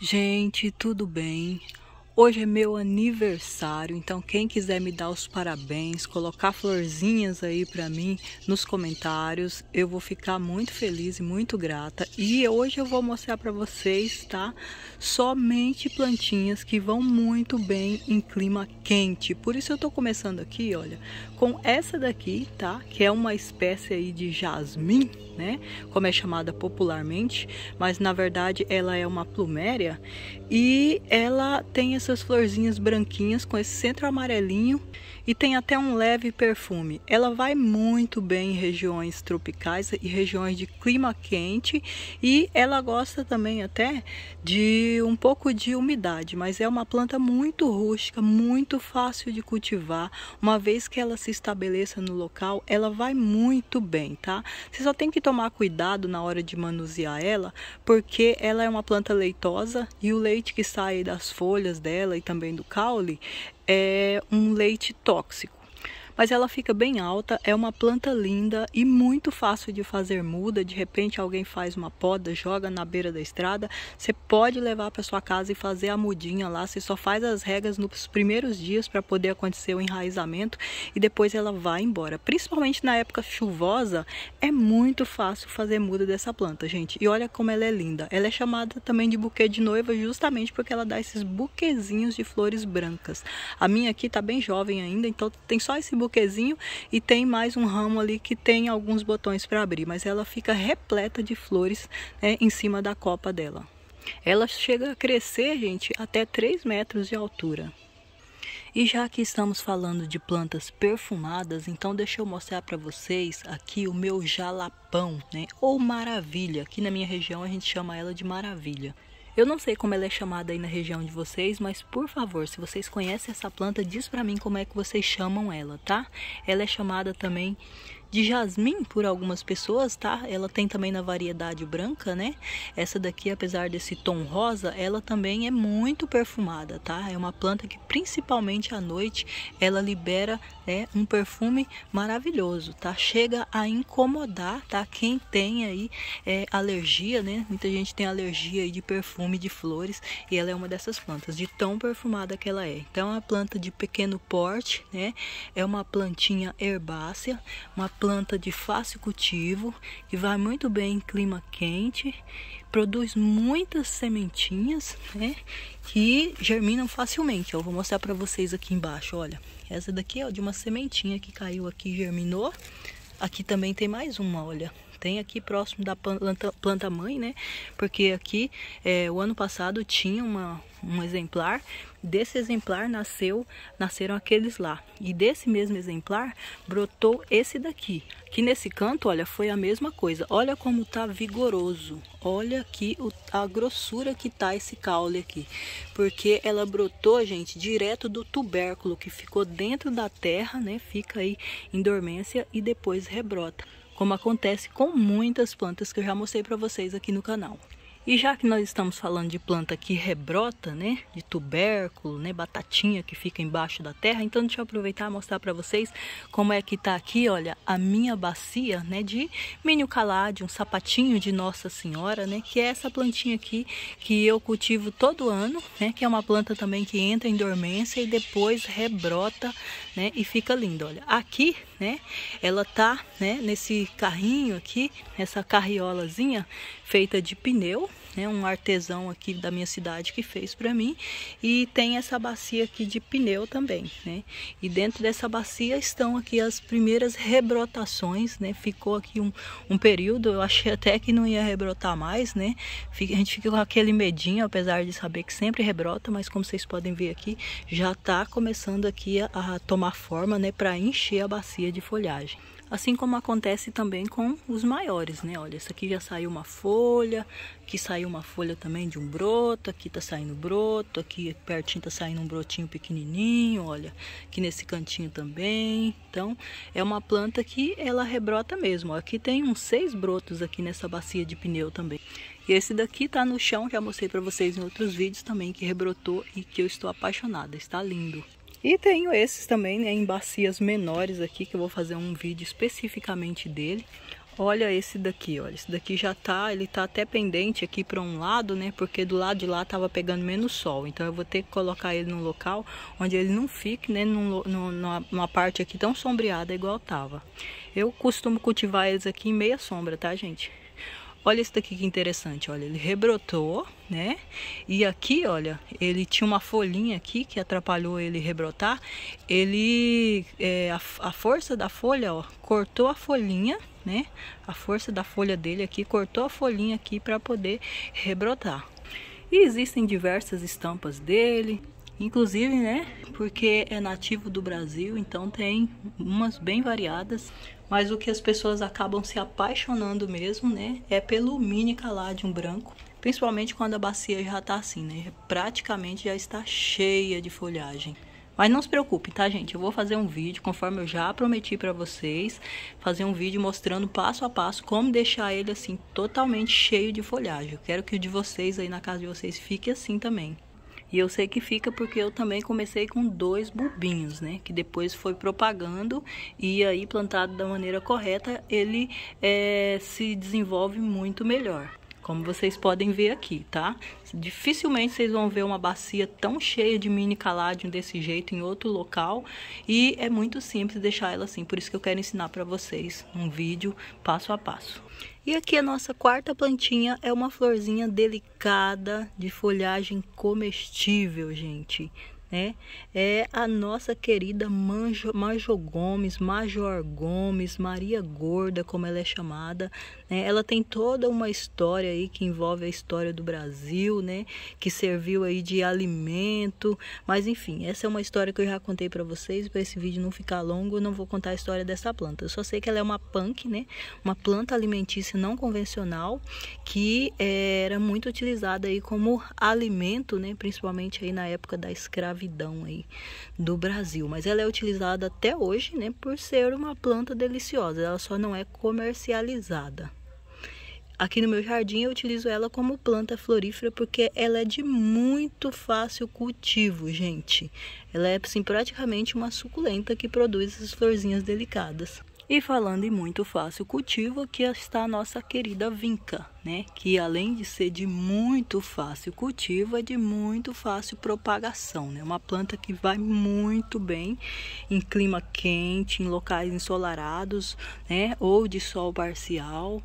Gente, tudo bem? Hoje é meu aniversário, então quem quiser me dar os parabéns, colocar florzinhas aí para mim nos comentários, eu vou ficar muito feliz e muito grata. E hoje eu vou mostrar para vocês, tá? Somente plantinhas que vão muito bem em clima quente. Por isso eu tô começando aqui, olha, com essa daqui, tá? Que é uma espécie aí de jasmim, né? Como é chamada popularmente, mas na verdade ela é uma pluméria e ela tem essa essas florzinhas branquinhas com esse centro amarelinho e tem até um leve perfume. Ela vai muito bem em regiões tropicais e regiões de clima quente e ela gosta também até de um pouco de umidade, mas é uma planta muito rústica, muito fácil de cultivar. Uma vez que ela se estabeleça no local, ela vai muito bem, tá? Você só tem que tomar cuidado na hora de manusear ela, porque ela é uma planta leitosa e o leite que sai das folhas dela dela e também do caule é um leite tóxico mas ela fica bem alta, é uma planta linda e muito fácil de fazer muda. De repente alguém faz uma poda, joga na beira da estrada, você pode levar para sua casa e fazer a mudinha lá. Você só faz as regas nos primeiros dias para poder acontecer o enraizamento e depois ela vai embora. Principalmente na época chuvosa, é muito fácil fazer muda dessa planta, gente. E olha como ela é linda. Ela é chamada também de buquê de noiva justamente porque ela dá esses buquezinhos de flores brancas. A minha aqui tá bem jovem ainda, então tem só esse buquê buquezinho e tem mais um ramo ali que tem alguns botões para abrir, mas ela fica repleta de flores né, em cima da copa dela. Ela chega a crescer, gente, até 3 metros de altura. E já que estamos falando de plantas perfumadas, então deixa eu mostrar para vocês aqui o meu jalapão, né? Ou maravilha. Aqui na minha região a gente chama ela de maravilha. Eu não sei como ela é chamada aí na região de vocês, mas por favor, se vocês conhecem essa planta, diz para mim como é que vocês chamam ela, tá? Ela é chamada também de jasmim por algumas pessoas, tá? Ela tem também na variedade branca, né? Essa daqui, apesar desse tom rosa, ela também é muito perfumada, tá? É uma planta que principalmente à noite ela libera né, um perfume maravilhoso, tá? Chega a incomodar, tá? Quem tem aí é, alergia, né? Muita gente tem alergia aí de perfume de flores e ela é uma dessas plantas, de tão perfumada que ela é. Então, é uma planta de pequeno porte, né? É uma plantinha herbácea, uma planta de fácil cultivo, que vai muito bem em clima quente, produz muitas sementinhas, né? Que germinam facilmente. Eu vou mostrar para vocês aqui embaixo, olha. Essa daqui é de uma sementinha que caiu aqui, germinou. Aqui também tem mais uma, olha tem aqui próximo da planta, planta mãe, né? Porque aqui é, o ano passado tinha uma, um exemplar, desse exemplar nasceu, nasceram aqueles lá. E desse mesmo exemplar brotou esse daqui. Que nesse canto, olha, foi a mesma coisa. Olha como tá vigoroso. Olha aqui o, a grossura que tá esse caule aqui. Porque ela brotou, gente, direto do tubérculo que ficou dentro da terra, né? Fica aí em dormência e depois rebrota como acontece com muitas plantas que eu já mostrei para vocês aqui no canal. E já que nós estamos falando de planta que rebrota, né, de tubérculo, né, batatinha que fica embaixo da terra, então deixa eu aproveitar e mostrar para vocês como é que tá aqui, olha, a minha bacia, né, de Minho Calade, um sapatinho de Nossa Senhora, né, que é essa plantinha aqui que eu cultivo todo ano, né, que é uma planta também que entra em dormência e depois rebrota, né, e fica linda, olha. Aqui, né, ela tá, né, nesse carrinho aqui, essa carriolazinha feita de pneu, né, um artesão aqui da minha cidade que fez para mim e tem essa bacia aqui de pneu também, né? E dentro dessa bacia estão aqui as primeiras rebrotações, né? Ficou aqui um, um período, eu achei até que não ia rebrotar mais, né? a gente fica com aquele medinho, apesar de saber que sempre rebrota, mas como vocês podem ver aqui, já está começando aqui a, a tomar forma, né? Para encher a bacia de folhagem. Assim como acontece também com os maiores, né? Olha, essa aqui já saiu uma folha, aqui saiu uma folha também de um broto, aqui tá saindo broto, aqui pertinho tá saindo um brotinho pequenininho, olha, aqui nesse cantinho também. Então, é uma planta que ela rebrota mesmo. Aqui tem uns seis brotos aqui nessa bacia de pneu também. E esse daqui tá no chão, já mostrei para vocês em outros vídeos também, que rebrotou e que eu estou apaixonada. Está lindo. E tenho esses também, né, em bacias menores aqui, que eu vou fazer um vídeo especificamente dele. Olha esse daqui, olha, esse daqui já tá, ele tá até pendente aqui para um lado, né? Porque do lado de lá tava pegando menos sol, então eu vou ter que colocar ele num local onde ele não fique, né? Num, numa, numa parte aqui tão sombreada igual tava. Eu costumo cultivar eles aqui em meia sombra, tá, gente? Olha esse daqui que interessante, olha, ele rebrotou, né? E aqui, olha, ele tinha uma folhinha aqui que atrapalhou ele rebrotar. Ele, é, a, a força da folha, ó, cortou a folhinha, né? A força da folha dele aqui cortou a folhinha aqui para poder rebrotar. E existem diversas estampas dele, inclusive, né? Porque é nativo do Brasil, então tem umas bem variadas. Mas o que as pessoas acabam se apaixonando mesmo, né? É pelo mini caladium branco. Principalmente quando a bacia já tá assim, né? Praticamente já está cheia de folhagem. Mas não se preocupe, tá, gente? Eu vou fazer um vídeo, conforme eu já prometi para vocês, fazer um vídeo mostrando passo a passo como deixar ele assim totalmente cheio de folhagem. Eu quero que o de vocês aí na casa de vocês fique assim também. E eu sei que fica porque eu também comecei com dois bulbinhos, né? Que depois foi propagando e aí plantado da maneira correta, ele é, se desenvolve muito melhor como vocês podem ver aqui, tá? Dificilmente vocês vão ver uma bacia tão cheia de mini caládio desse jeito em outro local e é muito simples deixar ela assim, por isso que eu quero ensinar para vocês um vídeo passo a passo. E aqui a nossa quarta plantinha é uma florzinha delicada de folhagem comestível, gente né? É a nossa querida Manjo, Gomes, Major Gomes, Maria Gorda, como ela é chamada, né? Ela tem toda uma história aí que envolve a história do Brasil, né? Que serviu aí de alimento, mas enfim, essa é uma história que eu já contei para vocês, para esse vídeo não ficar longo, eu não vou contar a história dessa planta. Eu só sei que ela é uma punk, né? Uma planta alimentícia não convencional que era muito utilizada aí como alimento, né? Principalmente aí na época da escravidão escravidão aí do Brasil, mas ela é utilizada até hoje, né, por ser uma planta deliciosa. Ela só não é comercializada. Aqui no meu jardim eu utilizo ela como planta florífera porque ela é de muito fácil cultivo, gente. Ela é assim, praticamente uma suculenta que produz essas florzinhas delicadas. E falando em muito fácil cultivo, aqui está a nossa querida vinca, né? Que além de ser de muito fácil cultivo, é de muito fácil propagação, né? Uma planta que vai muito bem em clima quente, em locais ensolarados, né? Ou de sol parcial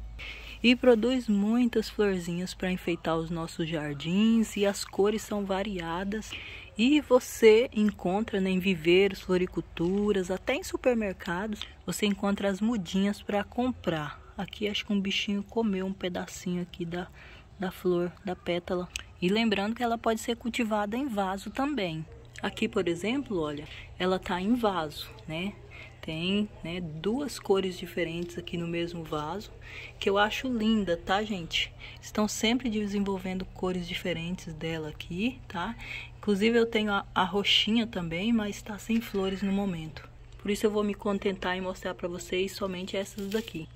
e produz muitas florzinhas para enfeitar os nossos jardins e as cores são variadas e você encontra né, em viveiros, floriculturas, até em supermercados, você encontra as mudinhas para comprar. Aqui acho que um bichinho comeu um pedacinho aqui da, da flor, da pétala. E lembrando que ela pode ser cultivada em vaso também. Aqui, por exemplo, olha, ela tá em vaso, né? Tem né, duas cores diferentes aqui no mesmo vaso, que eu acho linda, tá, gente? Estão sempre desenvolvendo cores diferentes dela aqui, tá? Inclusive eu tenho a, a roxinha também, mas está sem flores no momento. Por isso eu vou me contentar em mostrar para vocês somente essas daqui.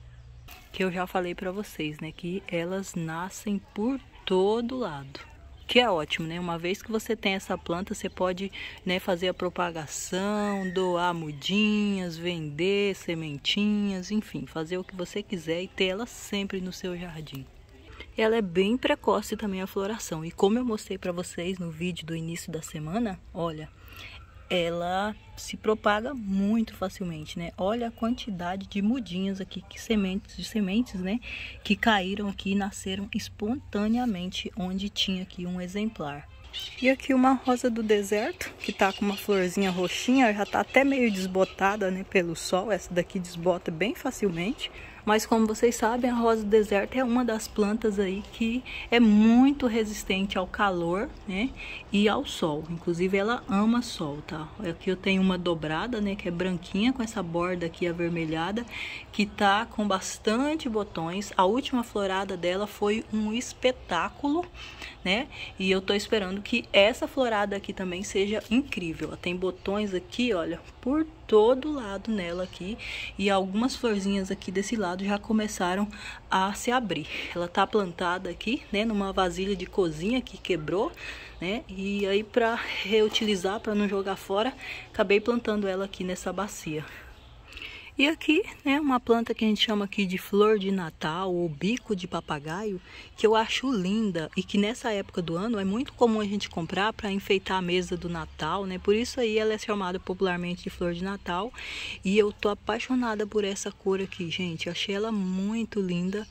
Que eu já falei para vocês, né? Que elas nascem por todo lado que é ótimo, né? Uma vez que você tem essa planta, você pode né, fazer a propagação, doar mudinhas, vender sementinhas, enfim, fazer o que você quiser e ter ela sempre no seu jardim. Ela é bem precoce também a floração e como eu mostrei para vocês no vídeo do início da semana, olha, ela se propaga muito facilmente, né? Olha a quantidade de mudinhas aqui, que sementes, de sementes, né? Que caíram aqui e nasceram espontaneamente onde tinha aqui um exemplar. E aqui uma rosa do deserto, que tá com uma florzinha roxinha, já tá até meio desbotada, né, pelo sol. Essa daqui desbota bem facilmente. Mas como vocês sabem, a rosa do deserto é uma das plantas aí que é muito resistente ao calor, né? E ao sol. Inclusive ela ama sol, tá? Aqui eu tenho uma dobrada, né? Que é branquinha com essa borda aqui avermelhada, que tá com bastante botões. A última florada dela foi um espetáculo, né? E eu tô esperando que essa florada aqui também seja incrível. Ela tem botões aqui, olha, por todo lado nela aqui e algumas florzinhas aqui desse lado já começaram a se abrir. Ela tá plantada aqui, né, numa vasilha de cozinha que quebrou, né? E aí para reutilizar, para não jogar fora, acabei plantando ela aqui nessa bacia. E aqui, né, uma planta que a gente chama aqui de flor de Natal ou bico de papagaio, que eu acho linda e que nessa época do ano é muito comum a gente comprar para enfeitar a mesa do Natal, né? Por isso aí ela é chamada popularmente de flor de Natal. E eu tô apaixonada por essa cor aqui, gente. Eu achei ela muito linda.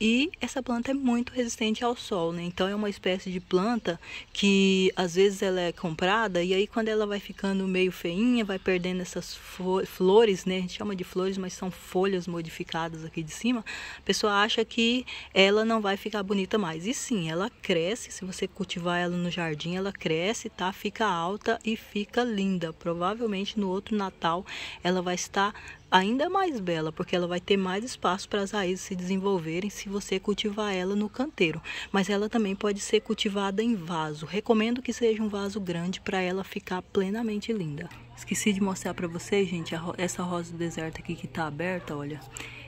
E essa planta é muito resistente ao sol, né? Então é uma espécie de planta que às vezes ela é comprada e aí quando ela vai ficando meio feinha, vai perdendo essas flores, né? A gente chama de flores, mas são folhas modificadas aqui de cima. A pessoa acha que ela não vai ficar bonita mais. E sim, ela cresce, se você cultivar ela no jardim, ela cresce, tá? Fica alta e fica linda. Provavelmente no outro Natal ela vai estar ainda mais bela, porque ela vai ter mais espaço para as raízes se desenvolverem se você cultivar ela no canteiro. Mas ela também pode ser cultivada em vaso. Recomendo que seja um vaso grande para ela ficar plenamente linda. Esqueci de mostrar para vocês, gente, essa rosa do deserto aqui que está aberta, olha,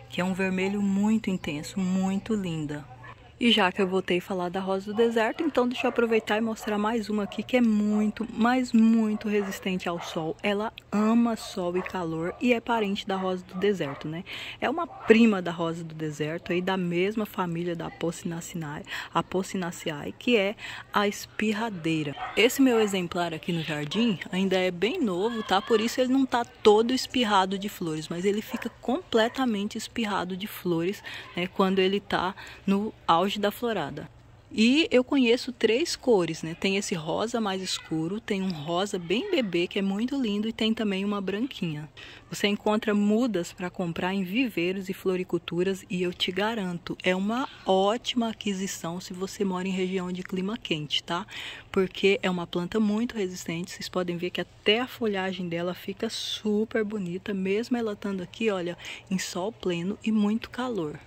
que é um vermelho muito intenso, muito linda. E já que eu voltei a falar da rosa do deserto, então deixa eu aproveitar e mostrar mais uma aqui que é muito, mas muito resistente ao sol. Ela ama sol e calor e é parente da rosa do deserto, né? É uma prima da rosa do deserto aí da mesma família da Apocynaceae, Apocynaceae, que é a espirradeira. Esse meu exemplar aqui no jardim ainda é bem novo, tá? Por isso ele não tá todo espirrado de flores, mas ele fica completamente espirrado de flores, né? Quando ele tá no auge auge da florada. E eu conheço três cores, né? Tem esse rosa mais escuro, tem um rosa bem bebê que é muito lindo e tem também uma branquinha. Você encontra mudas para comprar em viveiros e floriculturas e eu te garanto, é uma ótima aquisição se você mora em região de clima quente, tá? Porque é uma planta muito resistente, vocês podem ver que até a folhagem dela fica super bonita, mesmo ela estando aqui, olha, em sol pleno e muito calor.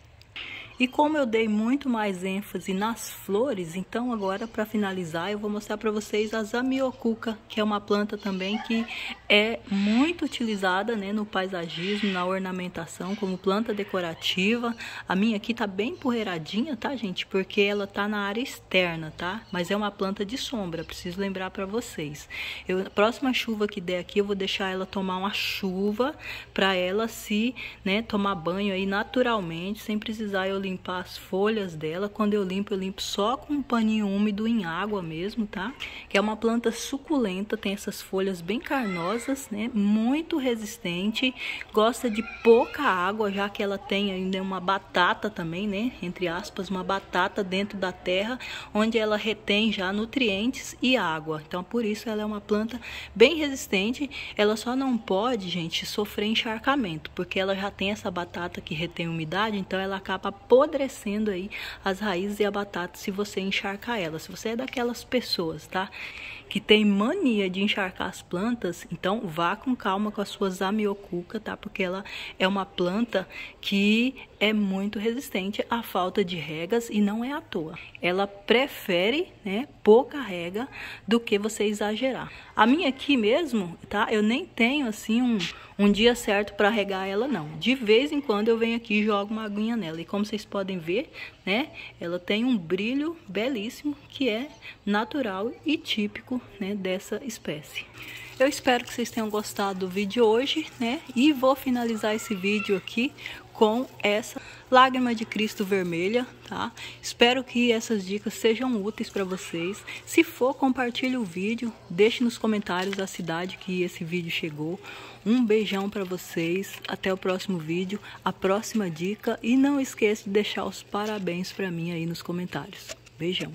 E como eu dei muito mais ênfase nas flores, então agora para finalizar eu vou mostrar para vocês a zamioculca, que é uma planta também que é muito utilizada né, no paisagismo, na ornamentação, como planta decorativa. A minha aqui tá bem empoeiradinha, tá gente? Porque ela tá na área externa, tá? Mas é uma planta de sombra, preciso lembrar para vocês. Eu, a próxima chuva que der aqui eu vou deixar ela tomar uma chuva para ela se né, tomar banho aí naturalmente, sem precisar eu limpar as folhas dela. Quando eu limpo, eu limpo só com um paninho úmido em água mesmo, tá? Que é uma planta suculenta, tem essas folhas bem carnosas, né? Muito resistente, gosta de pouca água, já que ela tem ainda uma batata também, né? Entre aspas, uma batata dentro da terra, onde ela retém já nutrientes e água. Então, por isso ela é uma planta bem resistente. Ela só não pode, gente, sofrer encharcamento, porque ela já tem essa batata que retém umidade, então ela acaba apodrecendo aí as raízes e a batata se você encharcar ela. Se você é daquelas pessoas, tá? Que tem mania de encharcar as plantas, então vá com calma com a sua zamioculca, tá? Porque ela é uma planta que é muito resistente à falta de regas e não é à toa. Ela prefere, né, pouca rega do que você exagerar. A minha aqui mesmo, tá? Eu nem tenho assim um, um dia certo para regar ela não. De vez em quando eu venho aqui e jogo uma aguinha nela. E como vocês podem ver, né, ela tem um brilho belíssimo que é natural e típico, né, dessa espécie. Eu espero que vocês tenham gostado do vídeo hoje, né? E vou finalizar esse vídeo aqui com essa lágrima de Cristo vermelha, tá? Espero que essas dicas sejam úteis para vocês. Se for, compartilhe o vídeo, deixe nos comentários a cidade que esse vídeo chegou. Um beijão para vocês, até o próximo vídeo, a próxima dica e não esqueça de deixar os parabéns para mim aí nos comentários. Beijão.